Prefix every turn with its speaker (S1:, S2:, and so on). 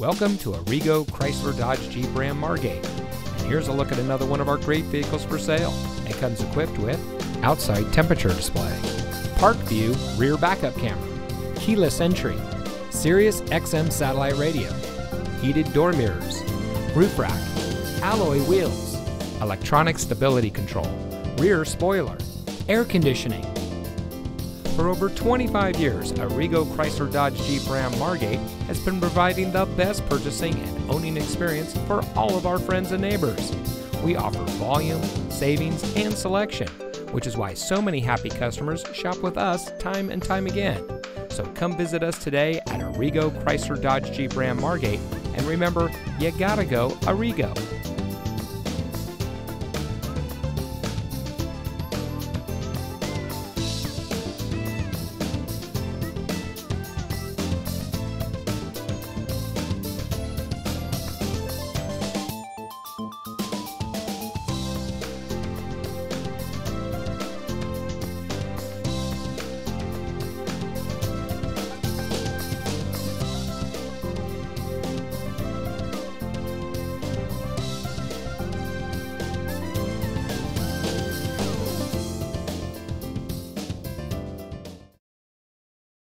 S1: Welcome to Arrigo Chrysler Dodge Jeep Ram Margate. And here's a look at another one of our great vehicles for sale. It comes equipped with outside temperature display, park view rear backup camera, keyless entry, Sirius XM satellite radio, heated door mirrors, roof rack, alloy wheels, electronic stability control, rear spoiler, air conditioning. For over 25 years, Arrigo Chrysler Dodge Jeep Ram Margate has been providing the best purchasing and owning experience for all of our friends and neighbors. We offer volume, savings, and selection, which is why so many happy customers shop with us time and time again. So come visit us today at Arrigo Chrysler Dodge Jeep Ram Margate and remember, you gotta go Arrigo.